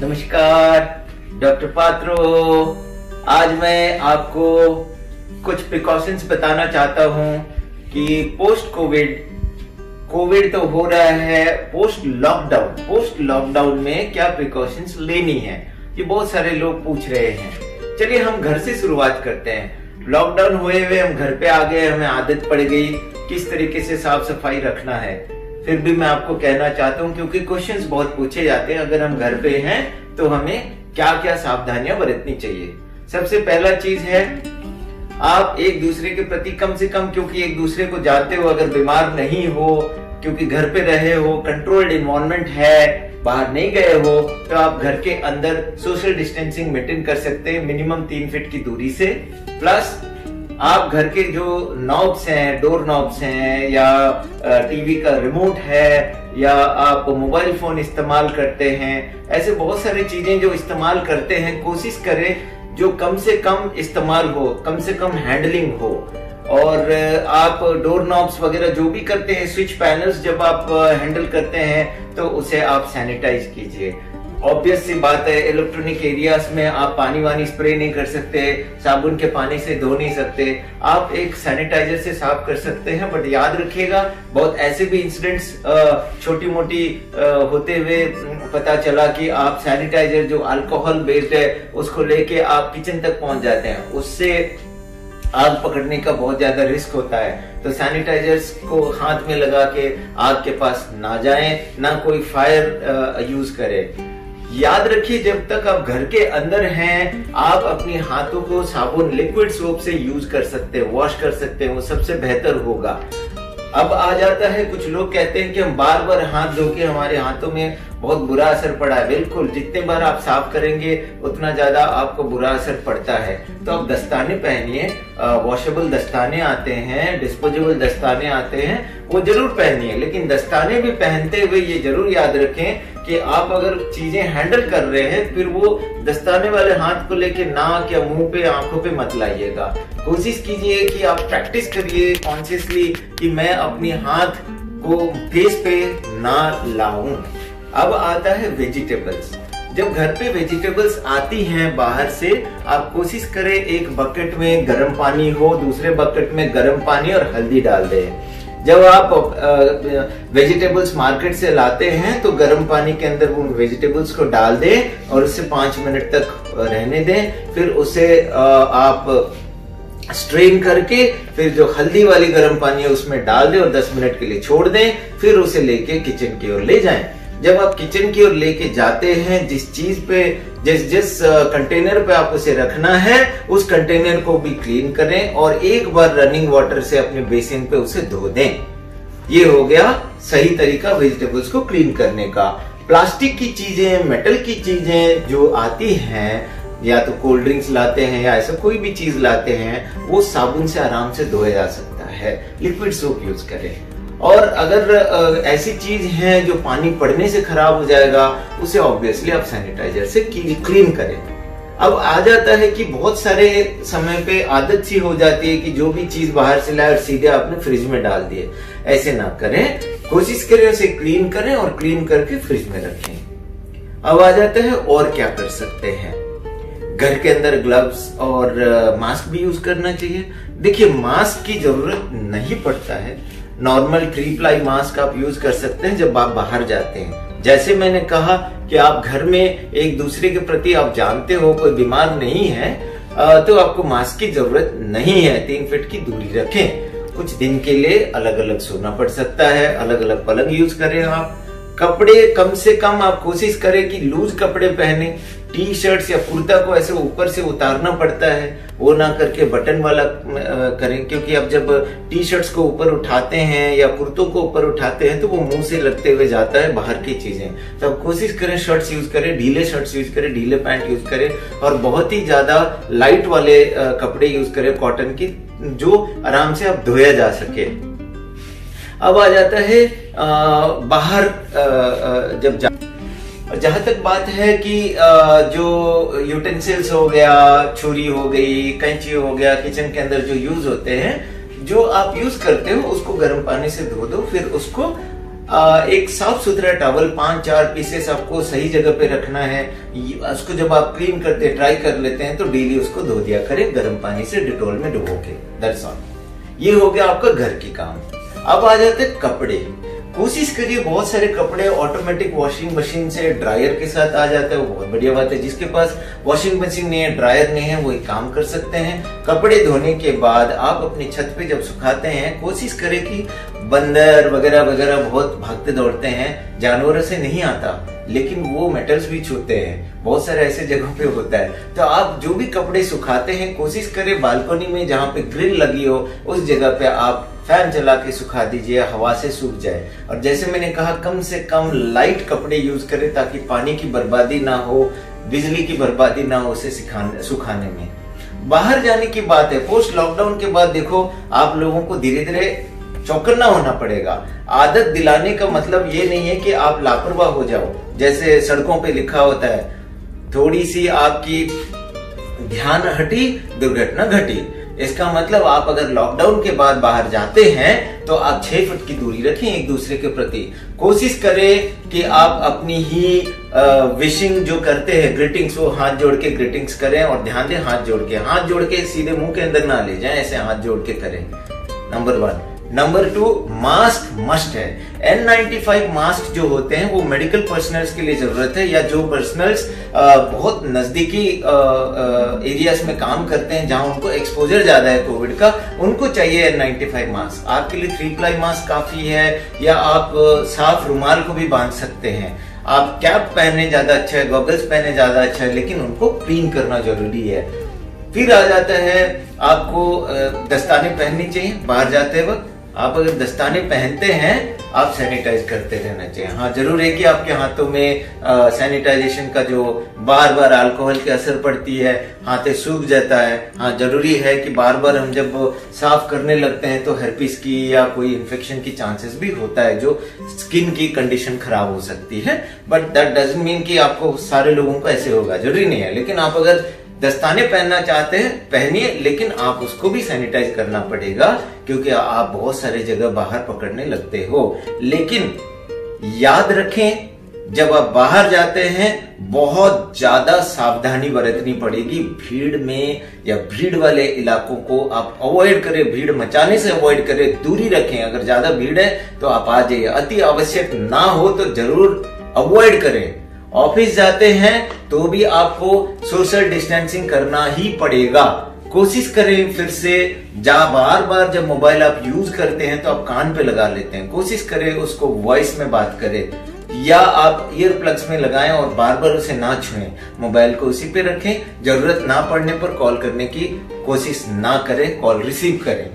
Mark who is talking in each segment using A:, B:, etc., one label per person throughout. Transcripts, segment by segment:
A: नमस्कार, डॉक्टर पात्रो। आज मैं आपको कुछ प्रिकॉशंस बताना चाहता हूँ कि पोस्ट कोविड कोविड तो हो रहा है पोस्ट लॉकडाउन पोस्ट लॉकडाउन में क्या प्रिकॉशंस लेनी है? ये बहुत सारे लोग पूछ रहे हैं। चलिए हम घर से शुरुआत करते हैं। लॉकडाउन हुए हुए हम घर पे आ गए, हमें आदत पड़ गई, किस तरीके से साफ़ सफ़ाई रखना है। फिर भी मैं आपको कहना चाहता हूँ, क्योंकि क्वेश्चंस बहुत पूछे जाते हैं। अगर हम घर पे हैं तो हमें क्या क्या सावधानियाँ बरतनी चाहिए। सबसे पहला चीज़ है, आप एक दूसरे के प्रति कम से कम, क्योंकि एक दूसरे को जानते हो, अगर बीमार नहीं हो, क्योंकि घर पे रहे हो कंट्रोल्ड इन्वायरमेंट है, बाहर नहीं गए हो तो आप घर के अंदर सोशल डिस्टेंसिंग मेंटेन कर सकते हैं मिनिमम तीन फीट की दूरी से। प्लस आप घर के जो नॉब्स हैं डोर नॉब्स हैं, या टीवी का रिमोट है, या आप मोबाइल फ़ोन इस्तेमाल करते हैं, ऐसे बहुत सारी चीज़ें जो इस्तेमाल करते हैं, कोशिश करें जो कम से कम इस्तेमाल हो, कम से कम हैंडलिंग हो। और आप डोर नॉब्स वगैरह जो भी करते हैं स्विच पैनल्स जब आप हैंडल करते हैं तो उसे आप सैनिटाइज कीजिए। ऑब्वियस सी बात है इलेक्ट्रॉनिक एरियाज़ में आप पानी वानी स्प्रे नहीं कर सकते, साबुन के पानी से धो नहीं सकते। आप एक सैनिटाइजर से साफ़ कर सकते हैं बट याद रखिएगा, बहुत ऐसे भी इंसिडेंट्स छोटी मोटी होते हुए पता चला कि आप सैनिटाइजर जो अल्कोहल बेस्ड है, उसको लेके आप किचन तक पहुँच जाते हैं। उससे आग पकड़ने का बहुत ज़्यादा रिस्क होता है। तो सैनिटाइजर्स को हाथ में लगा के आग के पास ना जाएँ, ना कोई फायर यूज़ करें। याद रखिए, जब तक आप घर के अंदर हैं, आप अपने हाथों को साबुन लिक्विड सोप से यूज़ कर सकते हैं वॉश कर सकते हैं, वो सबसे बेहतर होगा। अब आ जाता है, कुछ लोग कहते हैं कि हम बार बार हाथ धो के हमारे हाथों में बहुत बुरा असर पड़ा है। बिल्कुल, जितने बार आप साफ़ करेंगे, उतना ज़्यादा आपको बुरा असर पड़ता है। तो आप दस्ताने पहनिए वॉशेबल दस्ताने आते हैं डिस्पोजेबल दस्ताने आते हैं, वो ज़रूर पहनिए। लेकिन दस्ताने भी पहनते हुए ये ज़रूर याद रखें कि आप अगर चीज़ें हैंडल कर रहे हैं, फिर वो दस्ताने वाले हाथ को लेके नाक या मुँह पे, आँखों पे मत लाइएगा। कोशिश कीजिए कि आप प्रैक्टिस करिए कॉन्शियसली कि मैं अपने हाथ को फेस पे ना लाऊं। अब आता है वेजिटेबल्स जब घर पे वेजिटेबल्स आती हैं बाहर से, आप कोशिश करें एक बकेट में गर्म पानी हो, दूसरे बकेट में गर्म पानी और हल्दी डाल दें। जब आप वेजिटेबल्स मार्केट से लाते हैं तो गर्म पानी के अंदर उन वेजिटेबल्स को डाल दें और उसे पाँच मिनट तक रहने दें। फिर उसे आप स्ट्रेन करके फिर जो हल्दी वाली गर्म पानी है उसमें डाल दें और 10 मिनट के लिए छोड़ दें। फिर उसे लेके किचन की ओर ले जाएँ। जब आप किचन की ओर लेके जाते हैं, जिस चीज़ पे, जिस जिस कंटेनर पे आप उसे रखना है, उस कंटेनर को भी क्लीन करें और एक बार रनिंग वाटर से अपने बेसिन पे उसे धो दें। ये हो गया सही तरीका वेजिटेबल्स को क्लीन करने का। प्लास्टिक की चीज़ें मेटल की चीज़ें जो आती हैं, या तो कोल्ड ड्रिंक्स लाते हैं, या ऐसा कोई भी चीज़ लाते हैं, वो साबुन से आराम से धोया जा सकता है। लिक्विड सोप यूज़ करें। और अगर ऐसी चीज़ है जो पानी पड़ने से खराब हो जाएगा, उसे ऑब्वियसली आप सैनिटाइजर से क्लीन करें। अब आ जाता है कि बहुत सारे समय पे आदत सी हो जाती है कि जो भी चीज़ बाहर से लाए और सीधे आपने फ्रिज में डाल दिए। ऐसे ना करें। कोशिश करें उसे क्लीन करें और क्लीन करके फ्रिज में रखें। अब आ जाता है और क्या कर सकते हैं। घर के अंदर ग्लव्स और मास्क भी यूज़ करना चाहिए। देखिए मास्क की ज़रूरत नहीं पड़ता है। नॉर्मल थ्री प्लाई मास्क आप यूज़ कर सकते हैं जब आप बाहर जाते हैं। जैसे मैंने कहा कि आप घर में एक दूसरे के प्रति आप जानते हो, कोई बीमार नहीं है तो आपको मास्क की ज़रूरत नहीं है। तीन फीट की दूरी रखें। कुछ दिन के लिए अलग अलग सोना पड़ सकता है अलग अलग पलंग यूज़ करें आप। कपड़े कम से कम आप कोशिश करें कि लूज कपड़े पहने। टी शर्ट या कुर्ता को ऐसे ऊपर से उतारना पड़ता है वो ना करके बटन वाला करें क्योंकि अब जब टी शर्ट्स को ऊपर उठाते हैं या कुर्तों को ऊपर उठाते हैं तो वो मुँह से लगते हुए जाता है बाहर की चीज़ें। तो कोशिश करें शर्ट्स यूज़ करें ढीले शर्ट्स यूज़ करें ढीले पैंट यूज़ करें और बहुत ही ज़्यादा लाइट वाले कपड़े यूज़ करें कॉटन की जो आराम से आप धोया जा सके। अब आ जाता है आ, बाहर आ, जब जा और जहाँ तक बात है कि जो यूटेंसिल्स हो गया, छुरी हो गई, कैंची हो गया किचन के अंदर जो यूज़ होते हैं, जो आप यूज़ करते हो, उसको गर्म पानी से धो दो, फिर उसको एक साफ़ सुथरा टॉवल पाँच चार पीसेस आपको सही जगह पे रखना है उसको जब आप क्लीन करते ट्राई कर लेते हैं तो डेली उसको धो दिया करें, गर्म पानी से डिटोल में डुबो के दरअसल ये हो गया आपका घर के काम. अब आ जाते कपड़े. कोशिश करिए, बहुत सारे कपड़े ऑटोमेटिक वॉशिंग मशीन से ड्रायर के साथ आ जाते हैं बहुत बढ़िया बात है। जिसके पास वॉशिंग मशीन नहीं है ड्रायर नहीं है वो एक काम कर सकते हैं। कपड़े धोने के बाद आप अपनी छत पे जब सुखाते हैं, कोशिश करें कि बंदर वगैरह वगैरह बहुत भागते दौड़ते हैं, जानवरों से नहीं आता, लेकिन वो मेटल्स भी छूते हैं। बहुत सारे ऐसे जगहों पे होता है। तो आप जो भी कपड़े सुखाते हैं, कोशिश करें बालकनी में जहाँ पे ग्रिल लगी हो, उस जगह पे आप फ़ैन चला के सुखा दीजिए, हवा से सूख जाए। और जैसे मैंने कहा, कम से कम लाइट कपड़े यूज़ करें ताकि पानी की बर्बादी ना हो, बिजली की बर्बादी ना हो उसे सुखाने में। बाहर जाने की बात है। पोस्ट लॉकडाउन के बाद देखो, आप लोगों को धीरे धीरे चौकन्ना होना पड़ेगा। आदत दिलाने का मतलब ये नहीं है कि आप लापरवाह हो जाओ। जैसे सड़कों पे लिखा होता है, थोड़ी सी आपकी ध्यान हटी, दुर्घटना घटी। इसका मतलब आप अगर लॉकडाउन के बाद बाहर जाते हैं तो आप छह फुट की दूरी रखें एक दूसरे के प्रति। कोशिश करें कि आप अपनी ही विशिंग जो करते हैं ग्रीटिंग्स वो हाथ जोड़ के ग्रीटिंग्स करें और ध्यान दें हाथ जोड़ के। हाथ जोड़ के सीधे मुँह के अंदर ना ले जाएँ, ऐसे हाथ जोड़ के करें। Number one number two mask must है। एन नाइन्टी फाइव मास्क जो होते हैं, वो मेडिकल पर्सनल्स के लिए ज़रूरत है, या जो पर्सनल्स बहुत नजदीकी एरियाज़ में काम करते हैं, जहाँ उनको एक्सपोजर ज़्यादा है कोविड का, उनको चाहिए एन नाइन्टी फाइव मास्क आपके लिए थ्री प्लाई मास्क काफ़ी है, या आप साफ़ रुमाल को भी बाँध सकते हैं। आप कैप पहने ज़्यादा अच्छा है गॉगल्स पहने ज़्यादा अच्छा है, लेकिन उनको क्लीन करना ज़रूरी है। फिर आ जाता है आपको दस्ताने पहननी चाहिए, बाहर जाते वक्त। आप अगर दस्ताने पहनते हैं, आप सैनिटाइज करते रहना चाहिए। हाँ ज़रूर है कि आपके हाथों में सैनिटाइजेशन का जो बार बार अल्कोहल की असर पड़ती है, हाथे सूख जाता है। हाँ ज़रूरी है कि बार बार हम जब साफ़ करने लगते हैं तो हेरपिस की या कोई इन्फेक्शन की चांसेस भी होता है, जो स्किन की कंडीशन खराब हो सकती है। बट दैट डजेंट मीन कि आपको सारे लोगों को ऐसे होगा। ज़रूरी नहीं है। लेकिन आप अगर दस्ताने पहनना चाहते हैं, पहनिए, लेकिन आप उसको भी सैनिटाइज करना पड़ेगा, क्योंकि आप बहुत सारे जगह बाहर पकड़ने लगते हो। लेकिन याद रखें, जब आप बाहर जाते हैं, बहुत ज़्यादा सावधानी बरतनी पड़ेगी। भीड़ में या भीड़ वाले इलाकों को आप अवॉइड करें, भीड़ मचाने से अवॉइड करें, दूरी रखें। अगर ज़्यादा भीड़ है तो आप आ जाइए। अति आवश्यक ना हो तो ज़रूर अवॉइड करें। ऑफ़िस जाते हैं तो भी आपको सोशल डिस्टेंसिंग करना ही पड़ेगा। कोशिश करें फिर से जा बार बार जब मोबाइल आप यूज़ करते हैं तो आप कान पे लगा लेते हैं। कोशिश करें उसको वॉइस में बात करें, या आप ईयर प्लग्स में लगाएँ और बार बार उसे ना छुएँ। मोबाइल को उसी पे रखें। ज़रूरत ना पड़ने पर कॉल करने की कोशिश ना करें, कॉल रिसीव करें।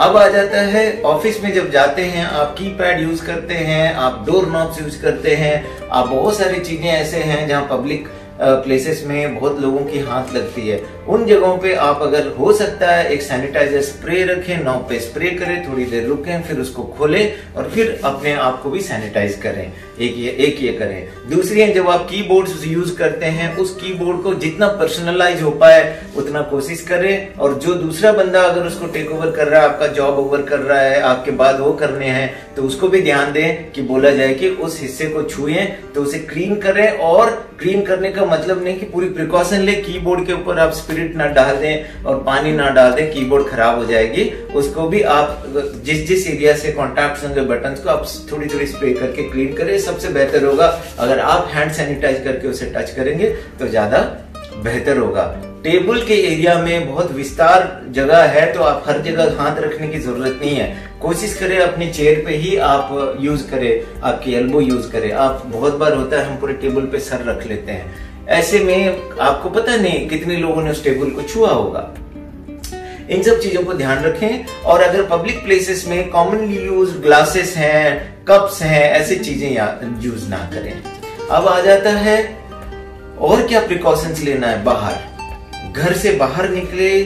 A: अब आ जाता है, ऑफ़िस में जब जाते हैं, आप की पैड यूज़ करते हैं, आप डोर नॉब्स यूज़ करते हैं, आप बहुत सारी चीज़ें ऐसे हैं जहाँ पब्लिक प्लेसेस में बहुत लोगों की हाथ लगती है। उन जगहों पे आप अगर हो सकता है, एक सैनिटाइजर स्प्रे रखें नाव पे स्प्रे करें, थोड़ी देर रुकें, फिर उसको खोलें और फिर अपने आप को भी सैनिटाइज करें। एक ये एक ये करें। दूसरी है, जब आप कीबोर्ड यूज़ करते हैं, उस कीबोर्ड को जितना पर्सनलाइज हो पाए, उतना कोशिश करें। और जो दूसरा बंदा अगर उसको टेक ओवर कर रहा है, आपका जॉब ओवर कर रहा है, आपके बाद वो करने हैं तो उसको भी ध्यान दें कि बोला जाए कि उस हिस्से को छुए तो उसे क्लीन करें। और क्लीन करने का मतलब नहीं कि पूरी प्रिकॉशन ले कीबोर्ड के ऊपर आप स्पिरिट ना डाल दें और पानी ना डाल दें, कीबोर्ड खराब हो जाएगी। उसको भी आप, जिस जिस एरिया से कॉन्टैक्ट होंगे बटन को, आप थोड़ी थोड़ी स्प्रे करके क्लीन करें। सबसे बेहतर होगा। अगर आप हैंड सैनिटाइज करके उसे टच करेंगे तो ज़्यादा बेहतर होगा। टेबल के एरिया में बहुत विस्तार जगह है तो आप हर जगह हाथ रखने की ज़रूरत नहीं है। कोशिश करें अपनी चेयर पे ही आप यूज़ करें, आपकी एल्बो यूज़ करें। आप बहुत बार होता है, हम पूरे टेबल पे सर रख लेते हैं। ऐसे में आपको पता नहीं कितने लोगों ने उस टेबल को छुआ होगा। इन सब चीज़ों को ध्यान रखें और अगर पब्लिक प्लेसेस में कॉमनली यूज़ ग्लासेस हैं कप्स हैं, ऐसी चीज़ें यूज़ ना करें। अब आ जाता है, और क्या प्रिकॉशंस लेना है बाहर? घर से बाहर निकले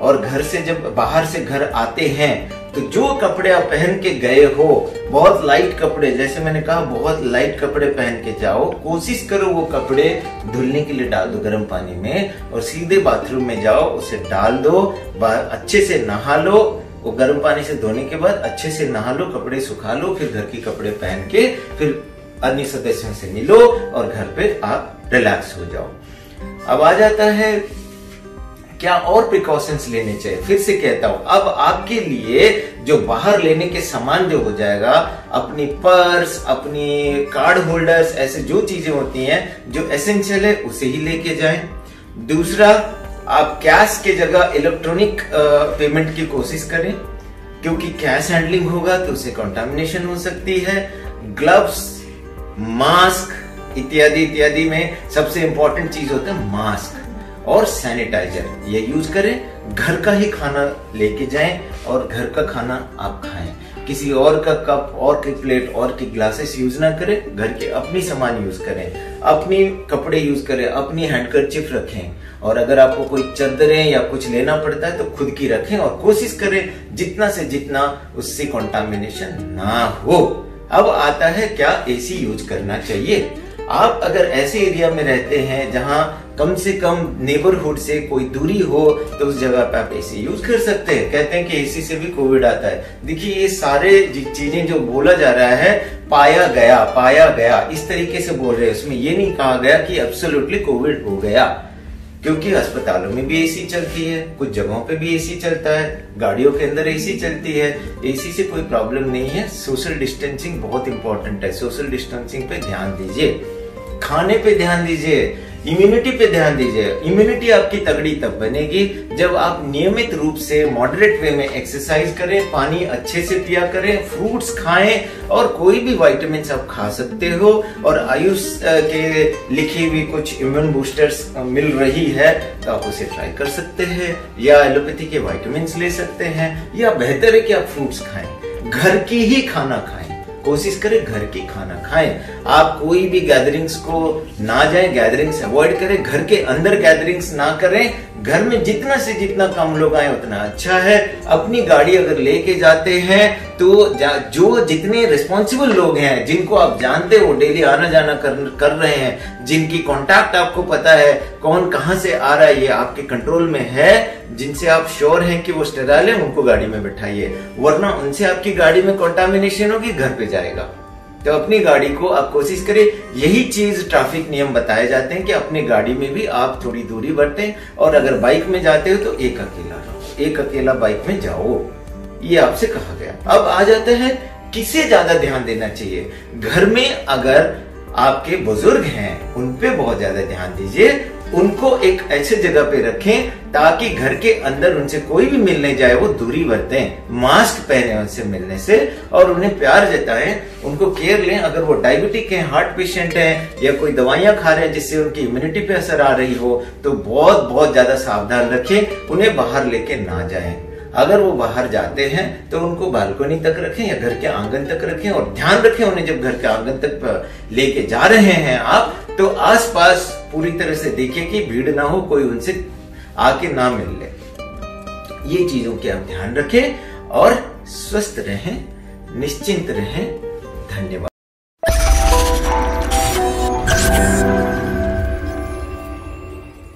A: और घर से जब बाहर से घर आते हैं तो जो कपड़े आप पहन के गए हो, बहुत लाइट कपड़े, जैसे मैंने कहा, बहुत लाइट कपड़े पहन के जाओ, कोशिश करो वो कपड़े धुलने के लिए डाल दो गर्म पानी में और सीधे बाथरूम में जाओ, उसे डाल दो अच्छे से नहा लो, वो गर्म पानी से धोने के बाद अच्छे से नहा लो, कपड़े सुखा लो, फिर घर के कपड़े पहन के फिर अन्य सदस्यों से मिलो और घर पे आप रिलैक्स हो जाओ। अब आ जाता है क्या और प्रिकॉशंस लेने चाहिए? फिर से कहता हूँ, अब आपके लिए जो बाहर लेने के सामान जो हो जाएगा, अपनी पर्स, अपनी कार्ड होल्डर्स ऐसे जो चीज़ें होती हैं, जो एसेंशियल है, उसे ही लेके जाए। दूसरा, आप कैश के जगह इलेक्ट्रॉनिक पेमेंट की कोशिश करें, क्योंकि कैश हैंडलिंग होगा तो उसे कॉन्टामिनेशन हो सकती है। ग्लव्स मास्क इत्यादि इत्यादि में सबसे इंपॉर्टेंट चीज़ होता है मास्क और सैनिटाइजर ये यूज़ करें, घर का ही खाना लेके जाएँ और घर का खाना आप खाएँ। किसी और का कप और की प्लेट और की ग्लासेस यूज़ ना करें, घर के अपनी सामान यूज़ करें। अपनी कपड़े यूज़ करें, अपनी हैंडकरचिप रखें। और अगर आपको कोई चदरें या कुछ लेना पड़ता है तो खुद की रखें और कोशिश करें, जितना से जितना उससे कॉन्टामिनेशन ना हो। अब आता है क्या एसी यूज़ करना चाहिए? आप अगर ऐसे एरिया में रहते हैं जहाँ कम से कम नेबरहुड से कोई दूरी हो तो उस जगह पे आप एसी यूज़ कर सकते हैं। कहते हैं कि एसी से भी कोविड आता है। देखिए, ये सारे चीज़ें जो बोला जा रहा है, पाया गया पाया गया। इस तरीके से बोल रहे हैं। उसमें ये नहीं कहा गया कि एब्सोल्युटली कोविड हो गया। क्योंकि अस्पतालों में भी एसी चलती है, कुछ जगहों पे भी एसी चलता है, गाड़ियों के अंदर एसी चलती है। एसी से कोई प्रॉब्लम नहीं है। सोशल डिस्टेंसिंग बहुत इंपॉर्टेंट है। सोशल डिस्टेंसिंग पे ध्यान दीजिए। खाने पे ध्यान दीजिए इम्यूनिटी पे ध्यान दीजिए। इम्यूनिटी आपकी तगड़ी तब बनेगी जब आप नियमित रूप से मॉडरेट वे में एक्सरसाइज करें, पानी अच्छे से पिया करें फ्रूट्स खाएँ और कोई भी वाइटामिन आप खा सकते हो और आयुष के लिखी हुई कुछ इम्यून बूस्टर्स मिल रही है तो आप उसे ट्राई कर सकते हैं या एलोपैथी के वाइटामिन ले सकते हैं या बेहतर है कि आप फ्रूट्स खाएँ। घर की ही खाना खाएँ। कोशिश करें घर के खाना खाएँ। आप कोई भी गैदरिंग्स को ना जाएँ गैदरिंग्स अवॉइड करें। घर के अंदर गैदरिंग्स ना करें घर में जितना से जितना कम लोग आए उतना अच्छा है। अपनी गाड़ी अगर लेके जाते हैं तो जा, जो जितने रिस्पॉन्सिबल लोग हैं जिनको आप जानते हो डेली आना जाना कर, कर रहे हैं जिनकी कॉन्टैक्ट आपको पता है कौन कहाँ से आ रहा है ये आपके कंट्रोल में है जिनसे आप श्योर हैं कि वो स्टेराइल है उनको गाड़ी में बैठाइए। वरना उनसे आपकी गाड़ी में कॉन्टामिनेशन होगी घर पे जाएगा। तो अपनी गाड़ी को आप कोशिश करें। यही चीज़ ट्रैफ़िक नियम बताए जाते हैं कि अपनी गाड़ी में भी आप थोड़ी दूरी बरतें और अगर बाइक में जाते हो तो एक अकेला रहो। एक अकेला बाइक में जाओ। ये आपसे कहा गया। अब आ जाता है, किसे ज़्यादा ध्यान देना चाहिए? घर में अगर आपके बुज़ुर्ग हैं, उन पे बहुत ज़्यादा ध्यान दीजिए। उनको एक ऐसे जगह पे रखें ताकि घर के अंदर उनसे कोई भी मिलने जाए, वो दूरी बरतें मास्क पहने उनसे मिलने से और उन्हें प्यार जताएँ, उनको केयर लें। अगर वो डायबिटिक है हार्ट पेशेंट है, या कोई दवाइयाँ खा रहे हैं जिससे उनकी इम्यूनिटी पे असर आ रही हो तो बहुत बहुत ज़्यादा सावधान रखें, उन्हें बाहर लेके ना जाए। अगर वो बाहर जाते हैं तो उनको बालकोनी तक रखें या घर के आँगन तक रखें और ध्यान रखें उन्हें जब घर के आँगन तक लेके जा रहे हैं आप तो आसपास पूरी तरह से देखें कि भीड़ ना हो, कोई उनसे आके ना मिल ले। ये चीज़ों के आप ध्यान रखें और स्वस्थ रहें, निश्चिंत रहें। धन्यवाद।